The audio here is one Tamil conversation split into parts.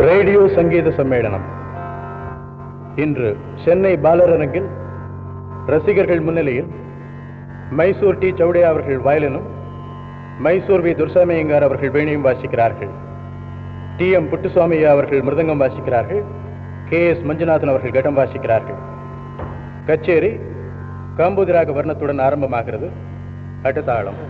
ரேடியோ சங்கீத சம்மேளனம். இன்று சென்னை பாலரங்கில் ரசிகர்கள் முன்னிலையில் மைசூர் டி. சௌடே அவர்கள் வயலினும் மைசூர் வி. துர்சாமியங்கார் அவர்கள் வேணியும் வாசிக்கிறார்கள். டி. எம். புட்டுசுவாமி அவர்கள் மிருதங்கம் வாசிக்கிறார்கள். கே. எஸ். மஞ்சுநாதன் அவர்கள் கடம் வாசிக்கிறார்கள். கச்சேரி காம்போதிராக வர்ணத்துடன் ஆரம்பமாகிறது. அட்டதாளம்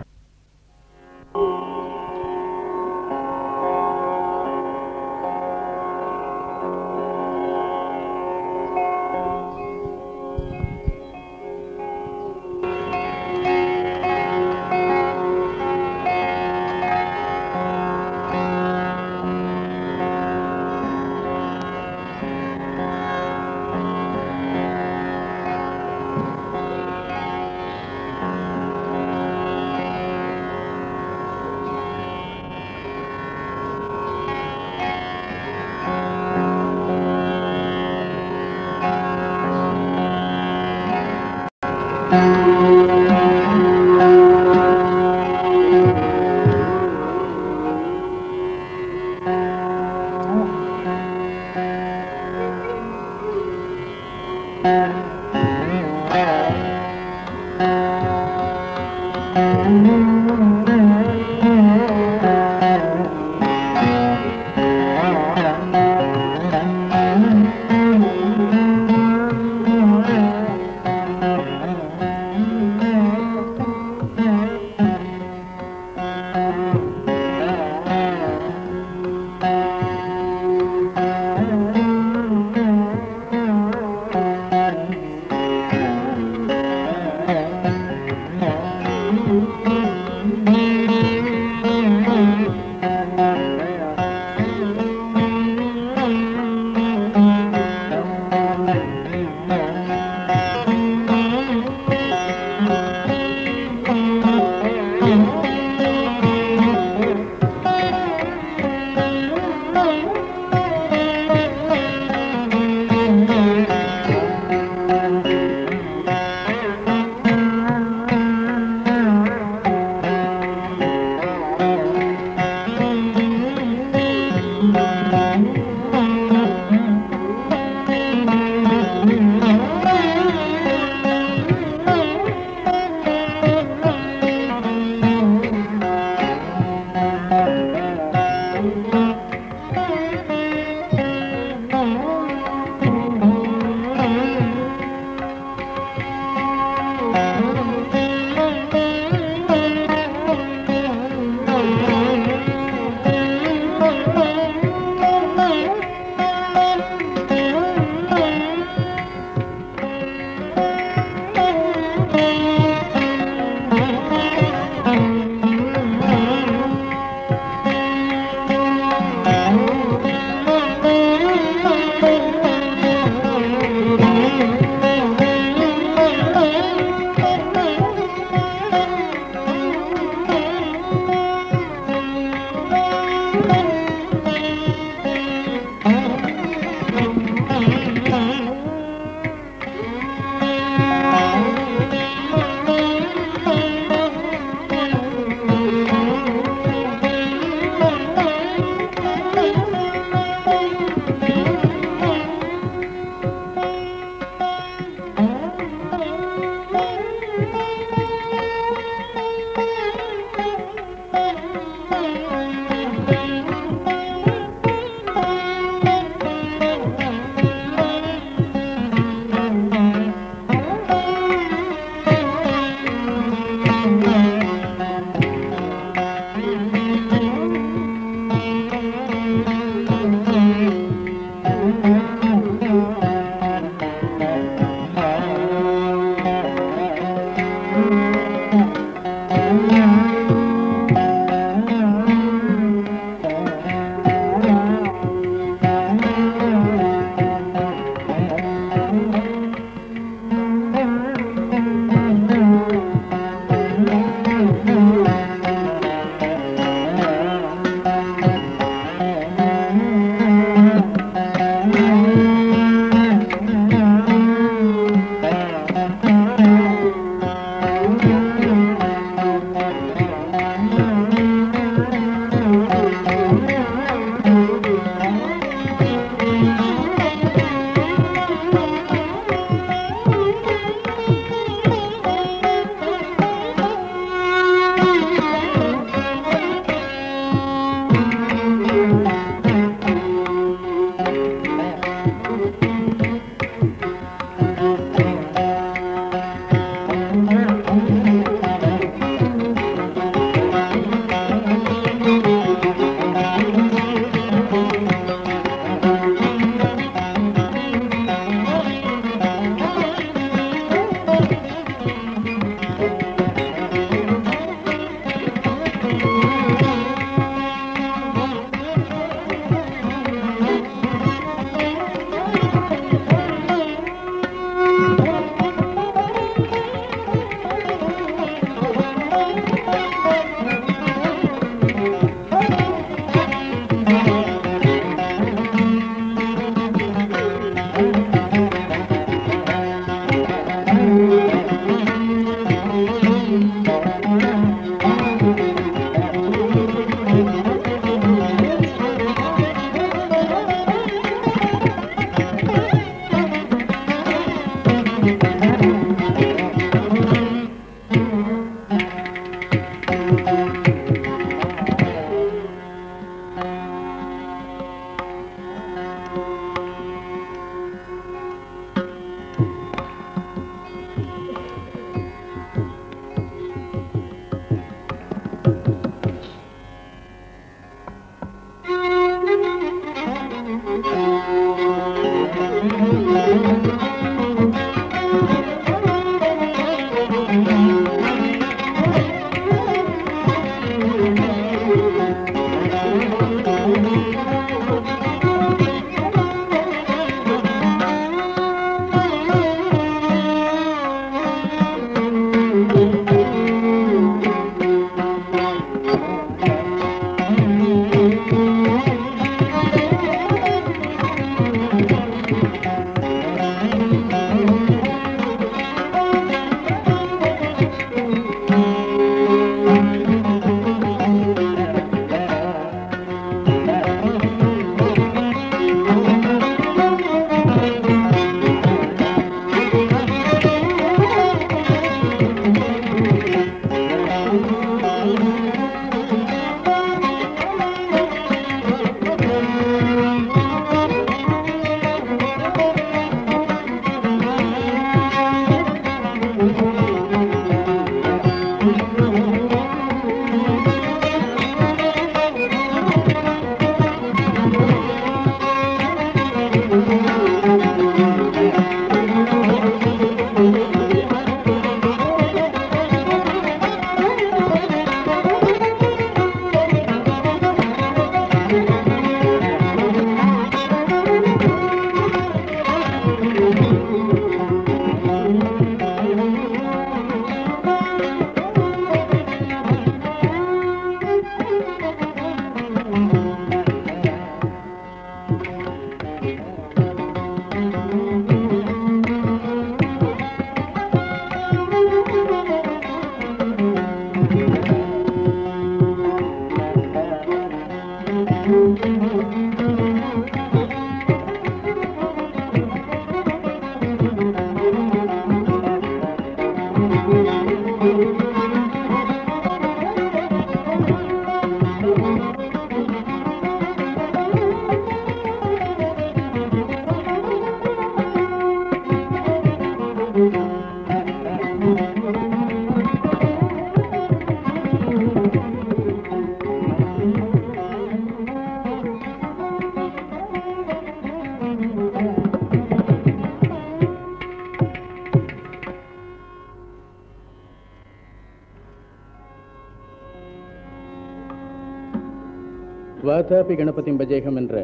அஷ்டாபி கணபதி பஜேகம் என்ற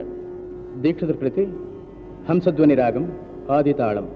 தீட்சிதர் கிருதி ஹம்சத்வனி ராகம் ஆதிதாளம்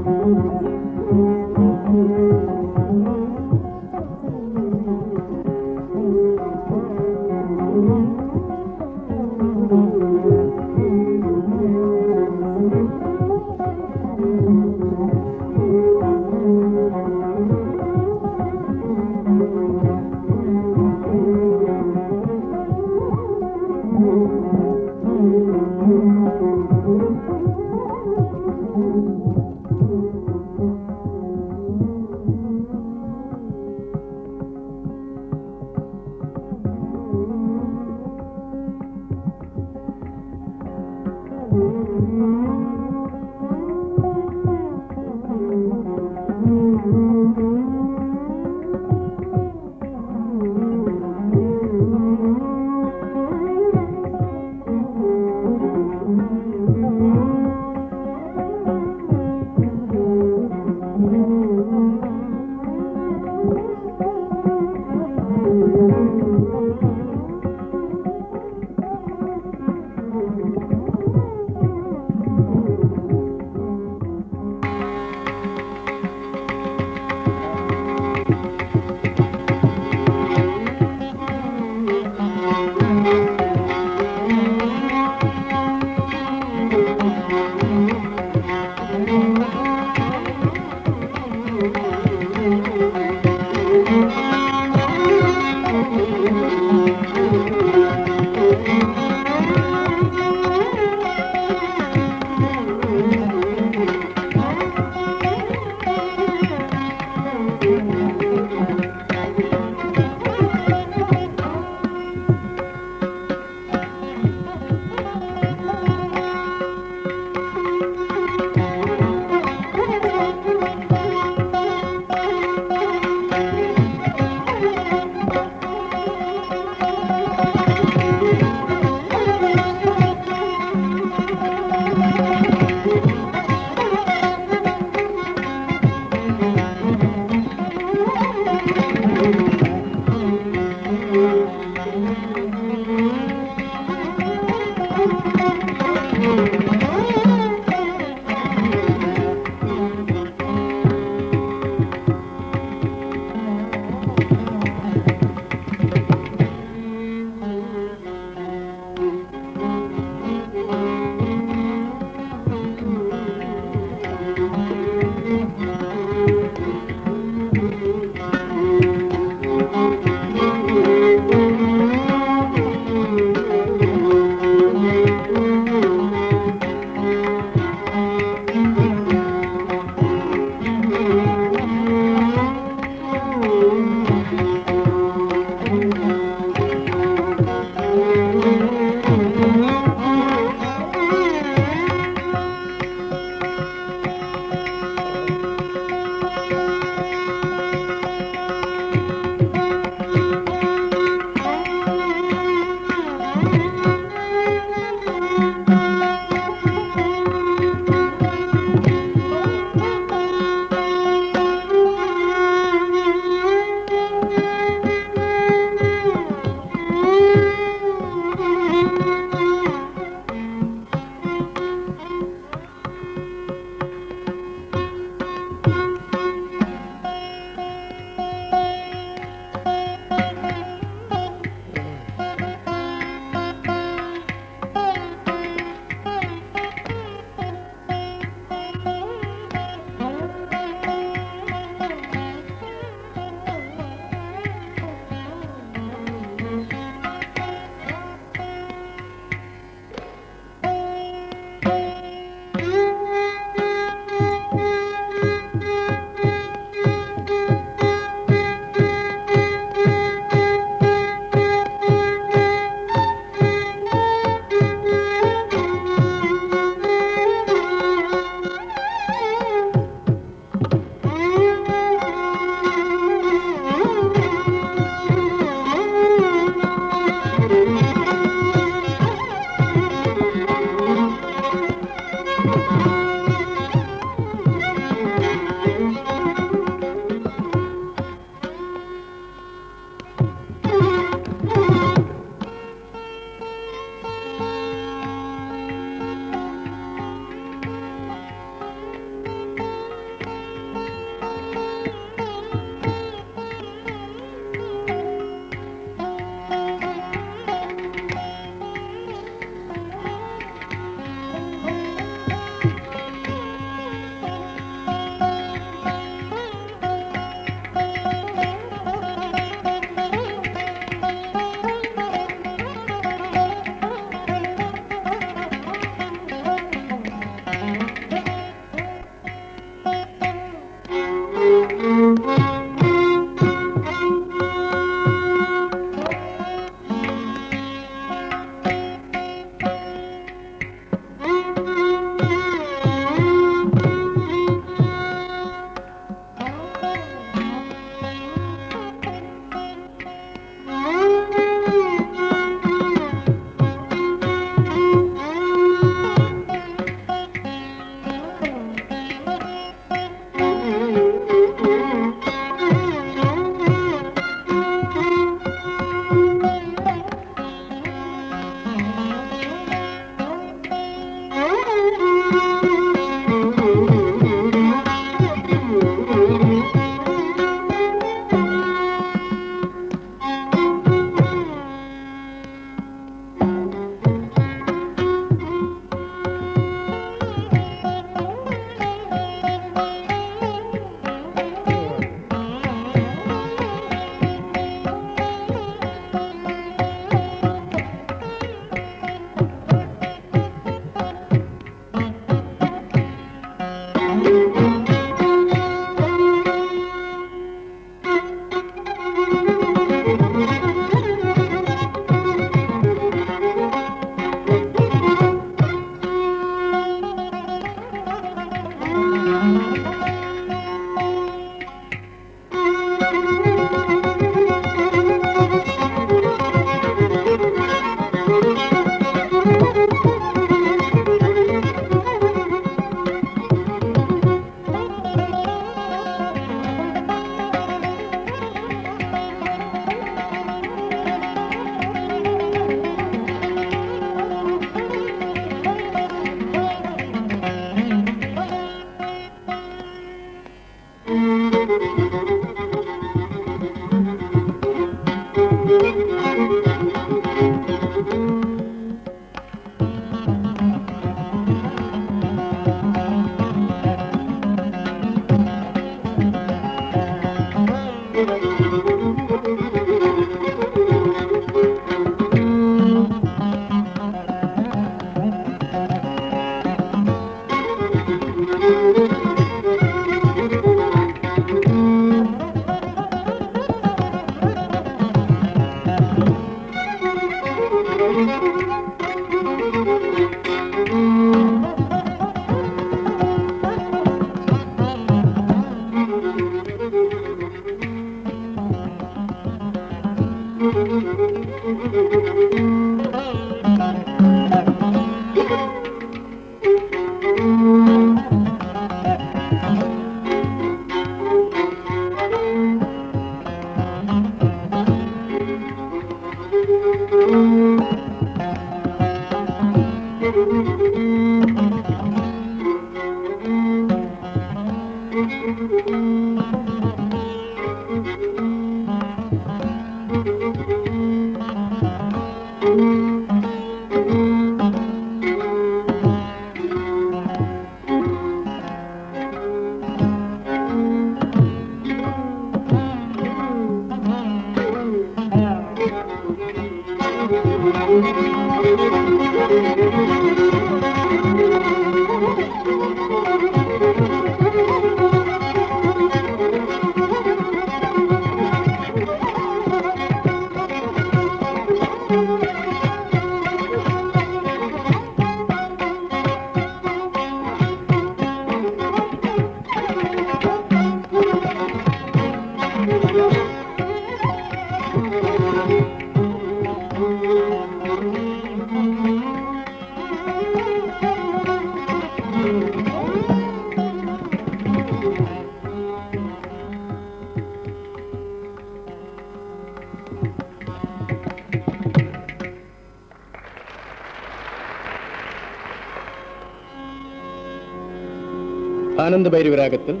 ஆனந்த பைரவி ராகத்தில்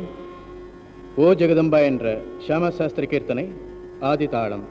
ஓ ஜெகதம்பா என்ற ஷியாமா சாஸ்திரி கீர்த்தனை ஆதி தாளம்.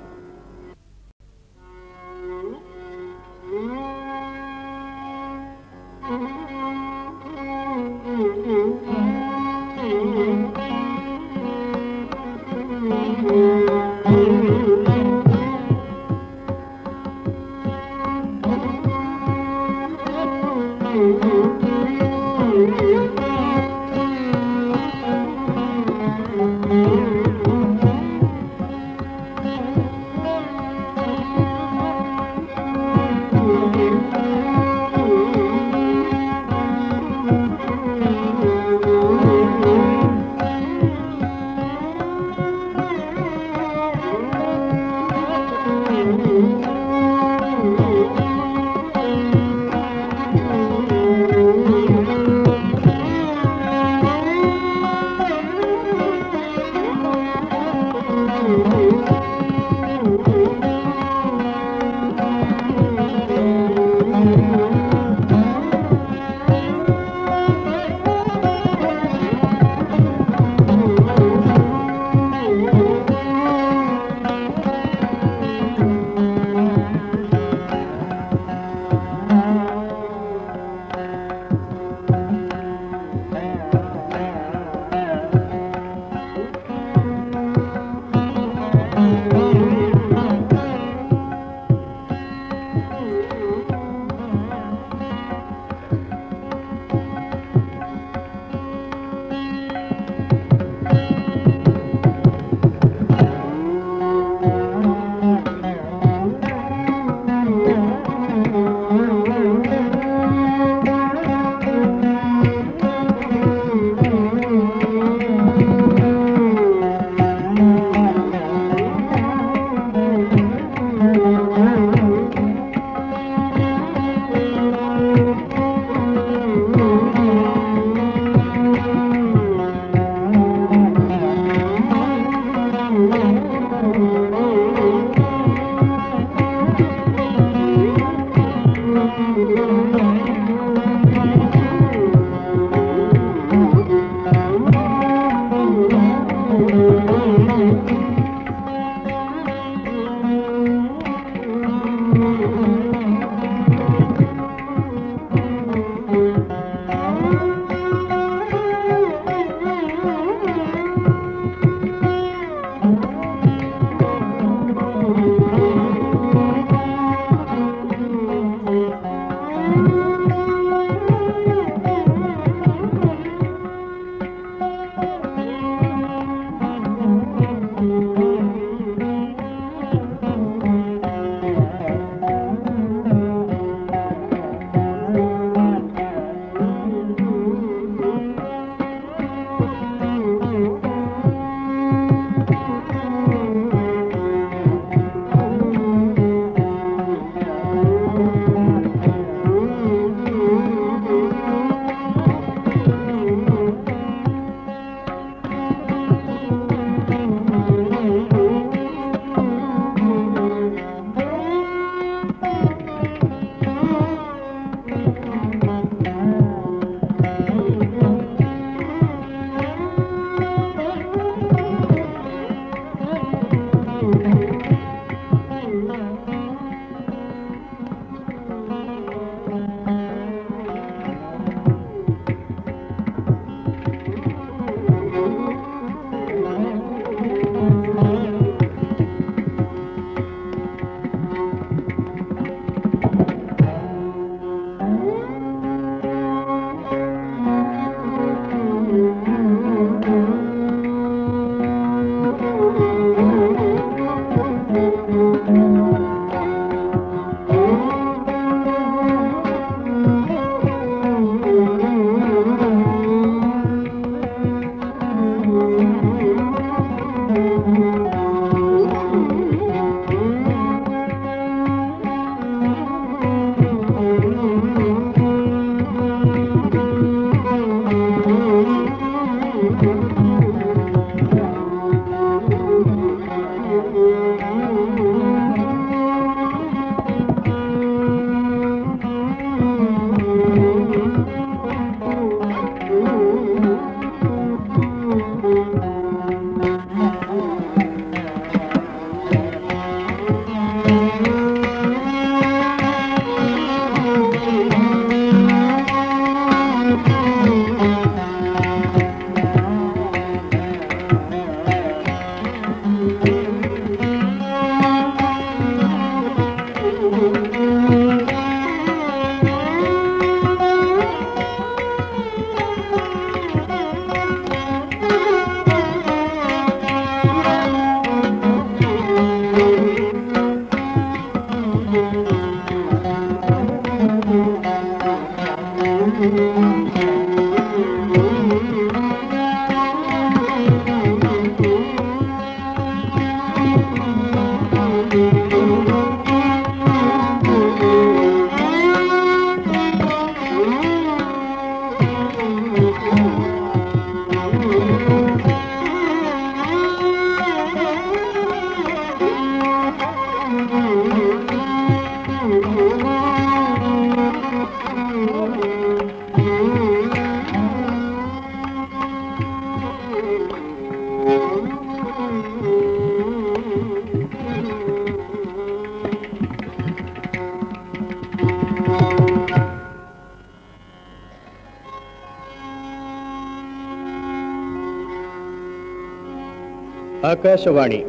ஆகாஷவாணி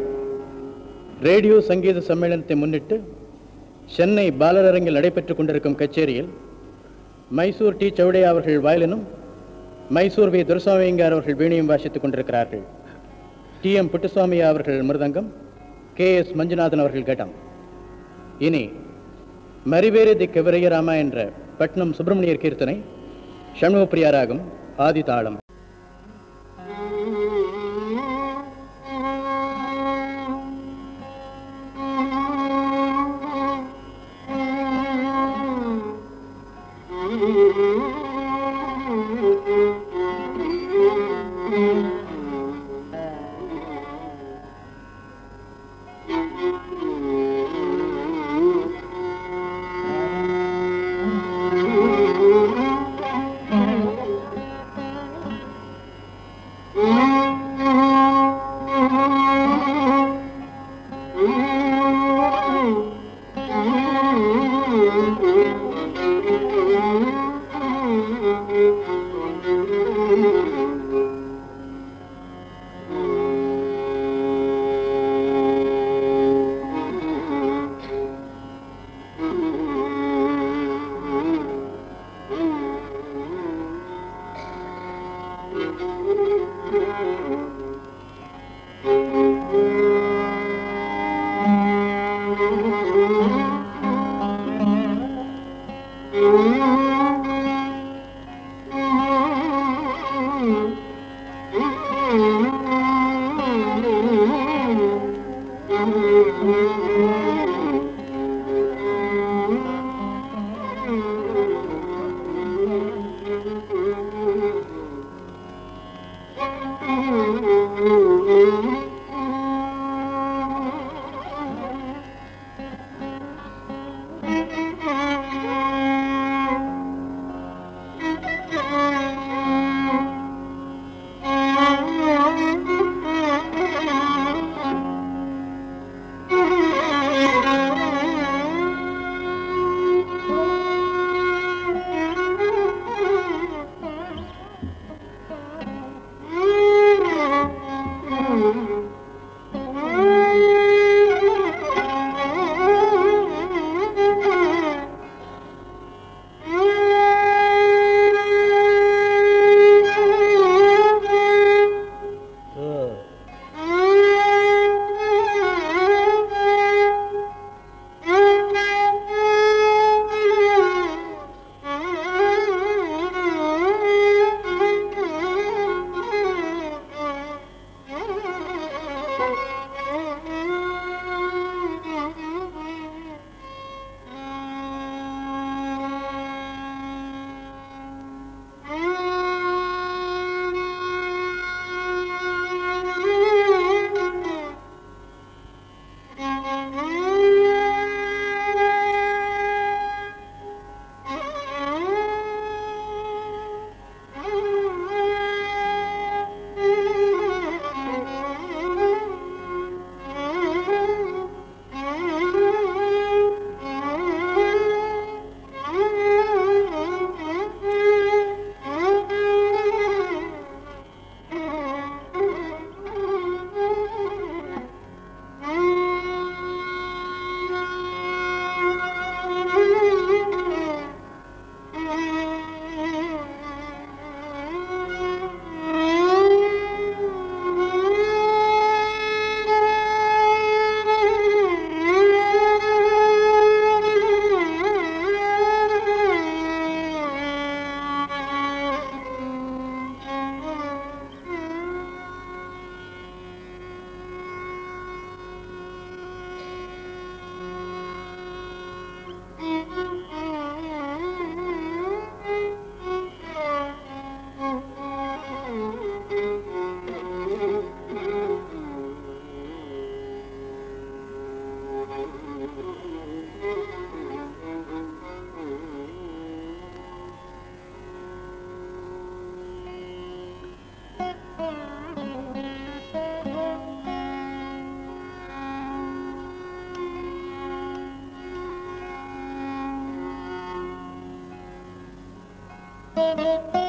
ரேடியோ சங்கீத சம்மேளனத்தை முன்னிட்டு சென்னை பாலரங்கில் நடைபெற்றுக் கொண்டிருக்கும் கச்சேரியில் மைசூர் டி சவுடையா அவர்கள் வயலினும் மைசூர் வி துரசாமியங்கார் அவர்கள் வீணையும் வாசித்துக் கொண்டிருக்கிறார்கள் டி எம் புட்டுசாமியா அவர்கள் மிருதங்கம் கே எஸ் மஞ்சுநாதன் அவர்கள் கட்டம் இனி மரிவேறு தி கவிரையராமா என்ற பட்னம் சுப்பிரமணியர் கீர்த்தனை ஷண்முகப்பிரியாராகும் ஆதி தாளம் Musik.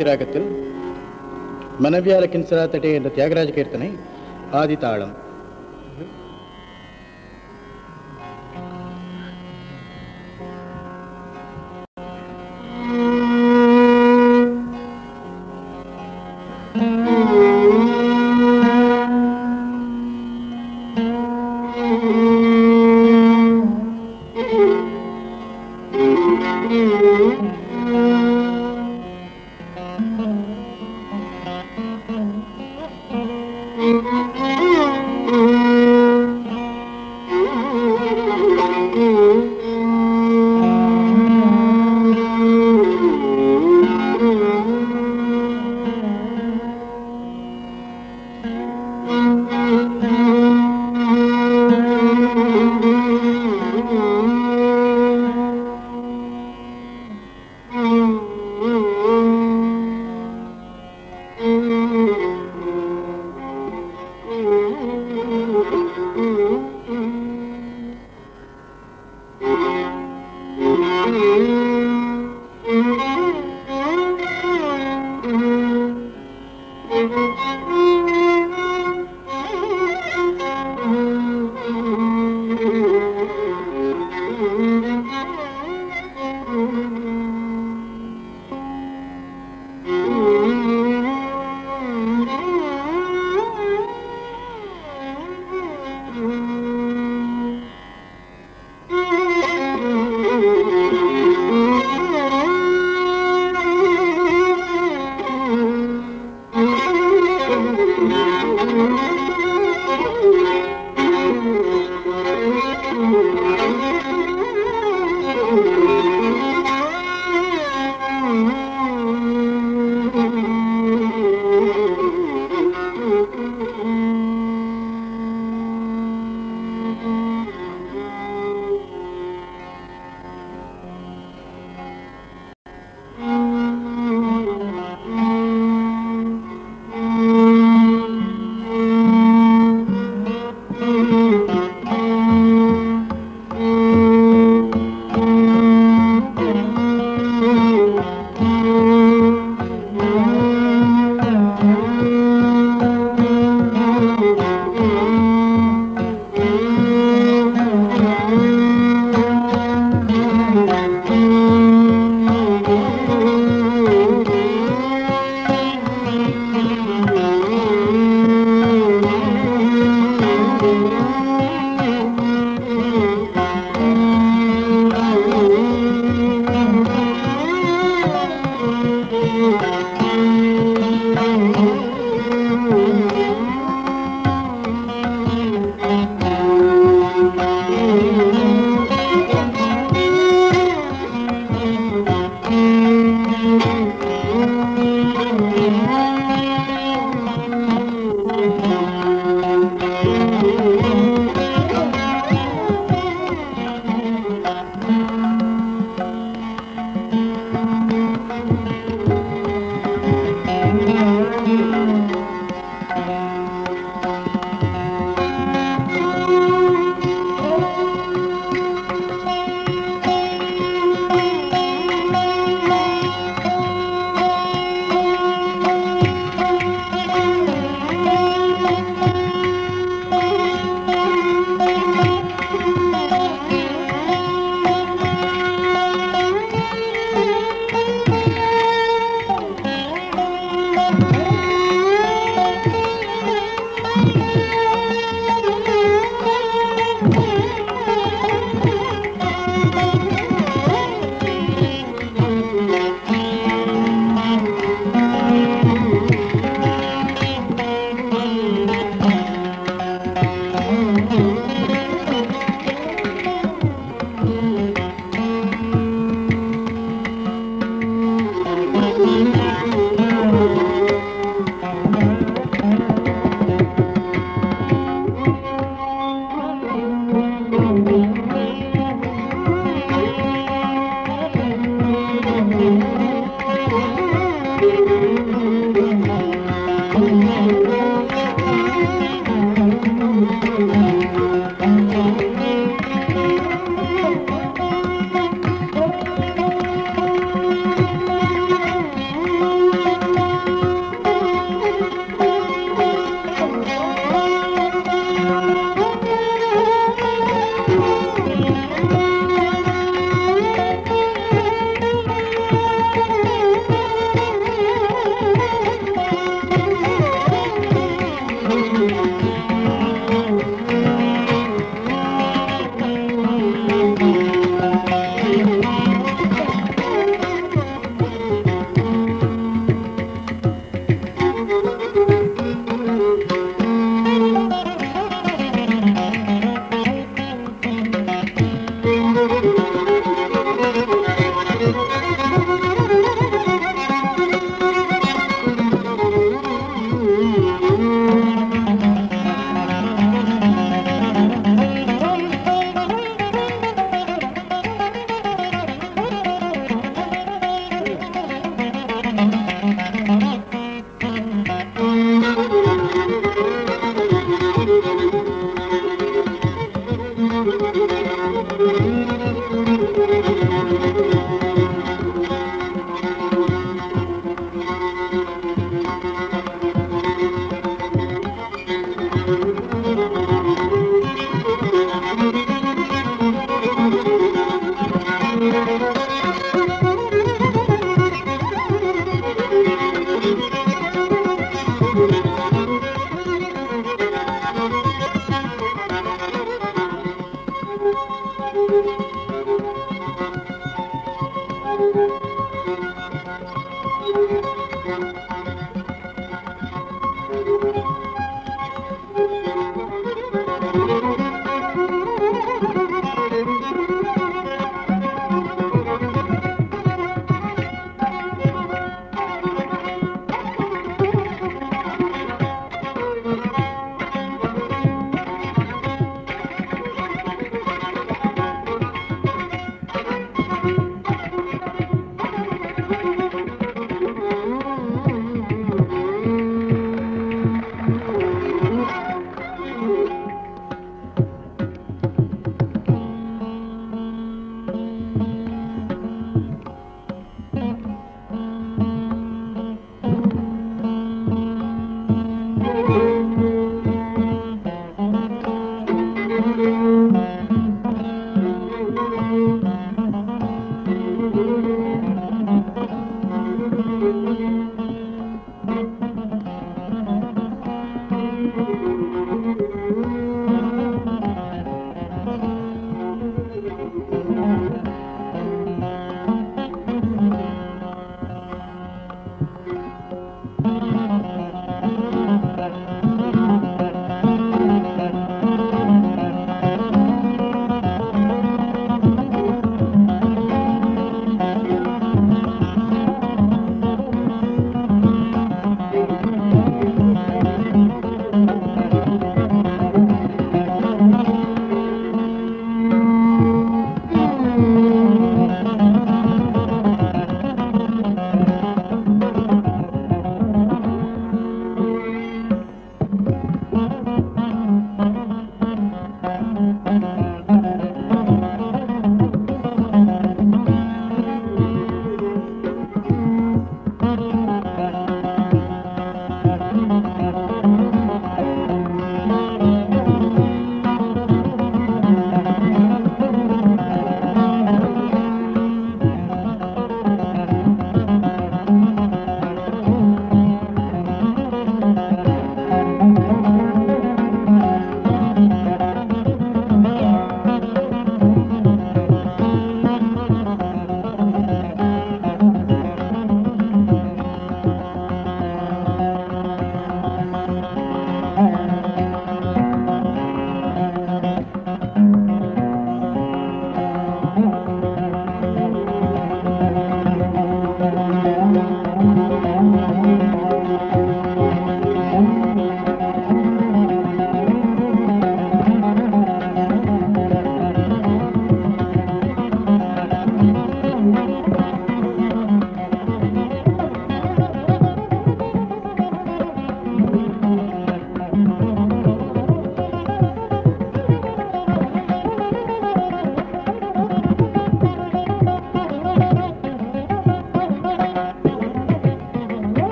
நளினகாந்தி ராகத்தில் மனவியால கின்சரா தட்டே என்ற தியாகராஜ கீர்த்தனை ஆதி Música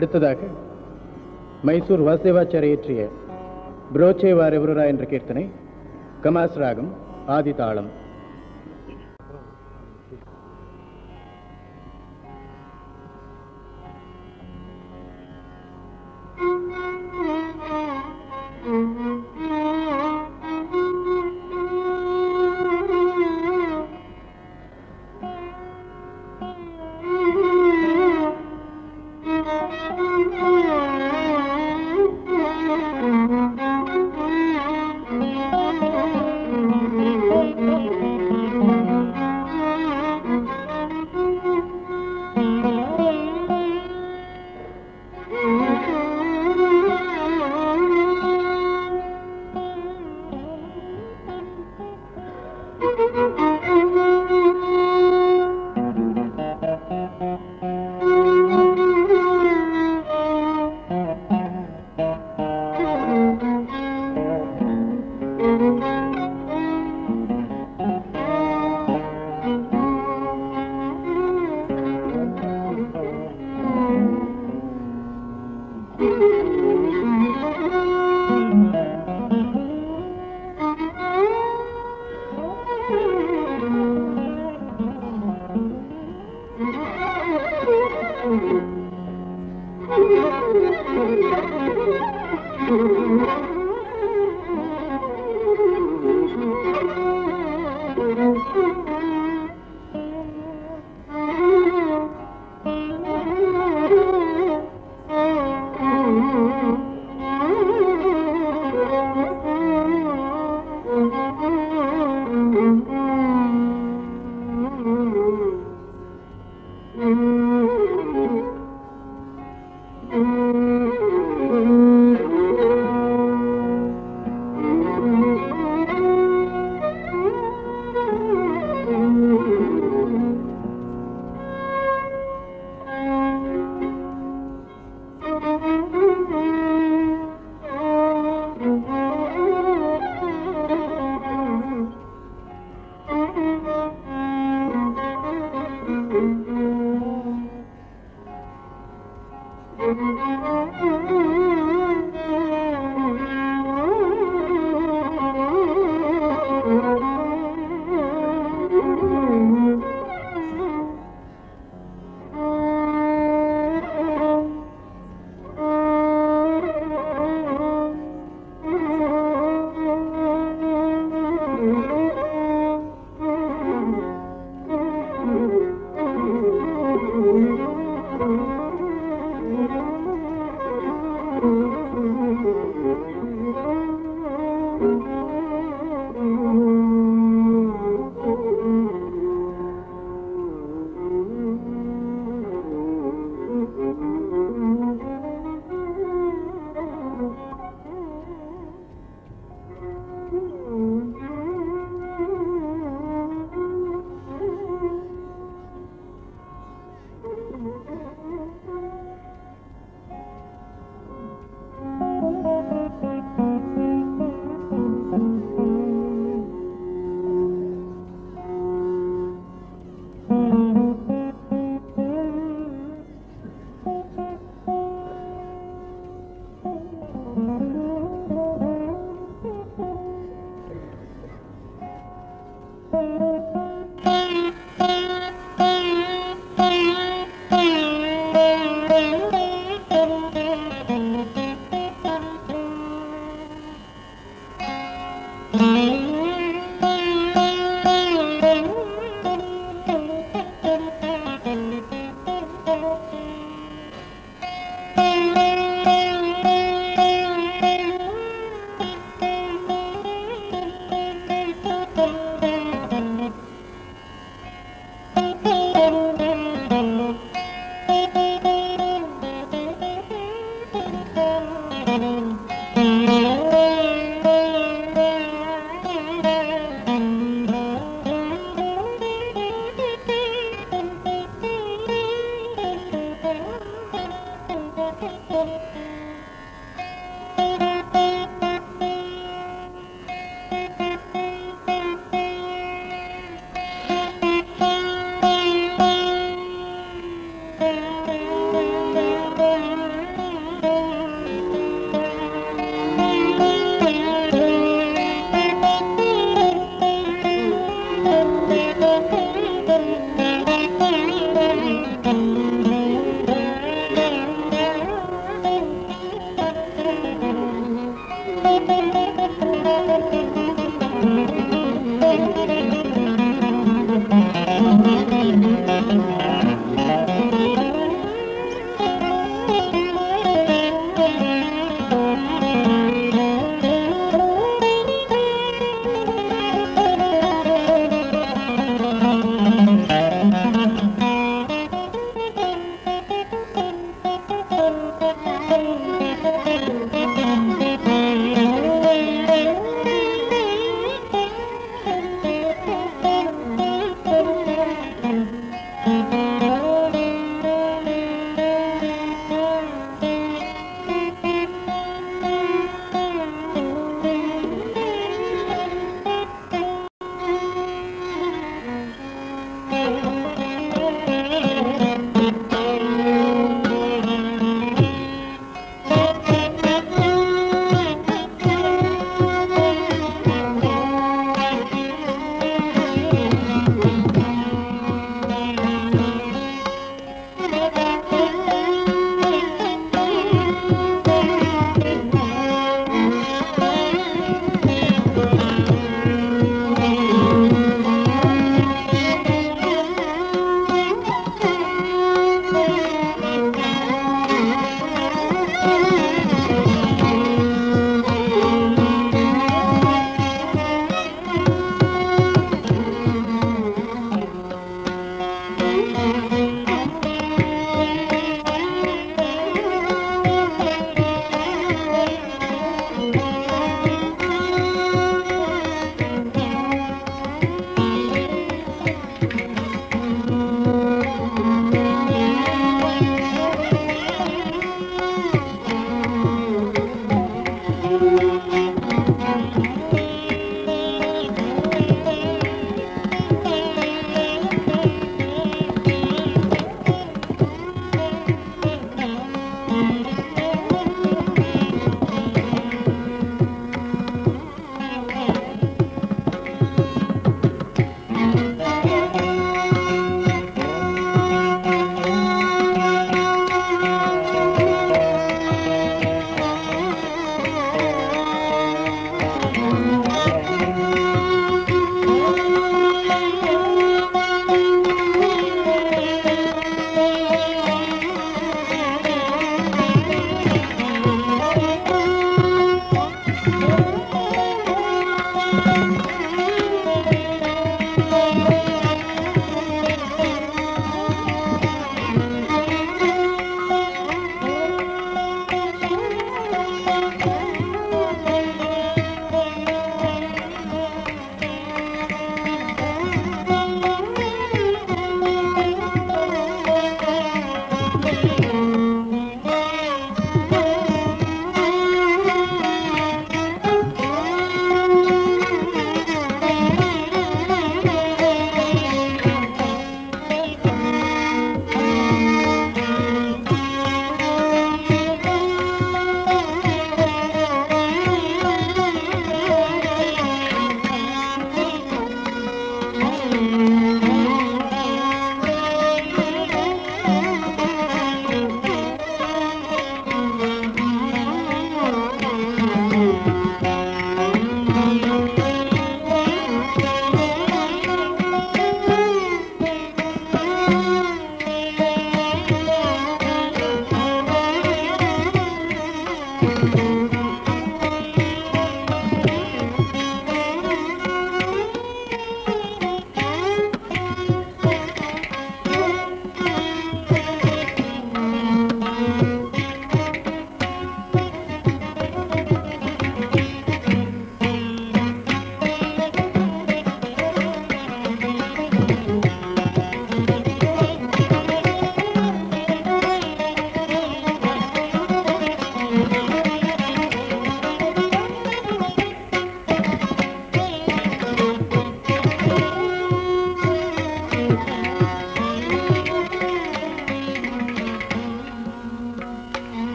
அடுத்ததாக மைசூர் வாசுதேவாச்சாரிய இயற்றிய புரோச்சே வாரெவருரா என்ற கீர்த்தனை கமாஸ் ராகம் ஆதி தாளம்.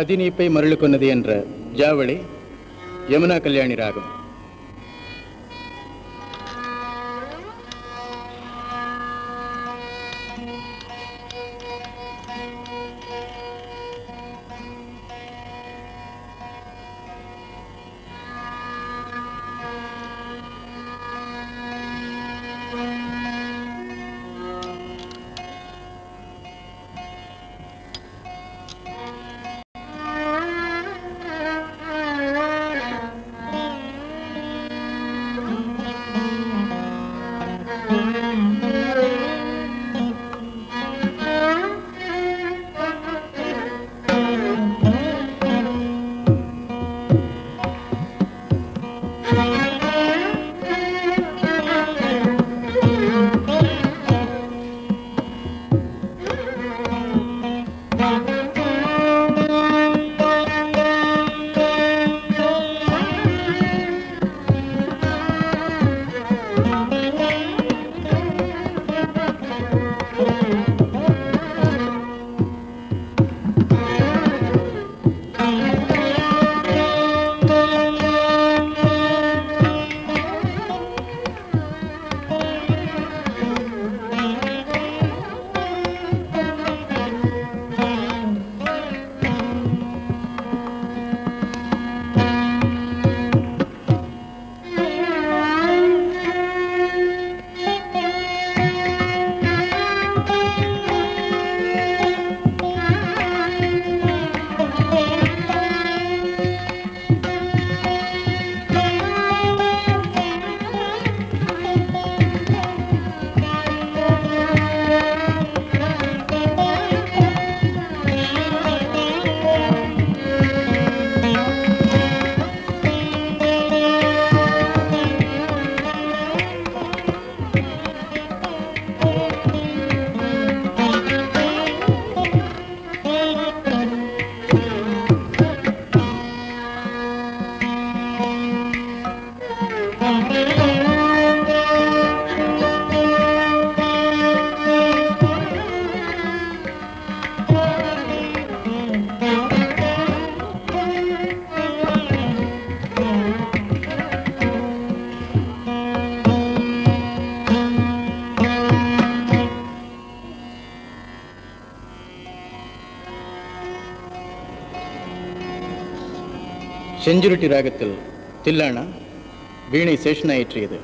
அதிநீப்பை மருளுக்கொன்னது என்ற ஜாவளி யமுனா கல்யாணி ராகம் செஞ்சுருட்டி ராகத்தில் தில்லானா வீணை சேஷனா இயற்றியது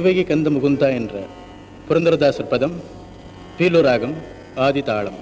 தேவகி கந்த முகுந்தா என்ற புரந்தரதாசர் பதம் பீலுராகம் ஆதி தாளம்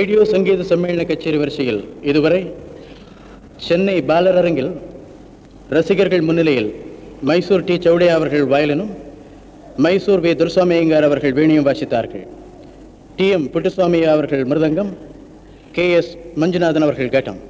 ரேடியோ சங்கீத சம்மேளன கச்சேரி வரிசையில் இதுவரை சென்னை பாலர் அரங்கில் ரசிகர்கள் முன்னிலையில் மைசூர் டி. சௌடையா அவர்கள் வயலினும் மைசூர் வி. துர்சாமி ஐயங்கார் அவர்கள் வீணியும் வாசித்தார்கள். டி. எம். புட்டுசுவாமி அவர்கள் மிருதங்கம் கே. எஸ். மஞ்சுநாதன் அவர்கள் கேட்டம்.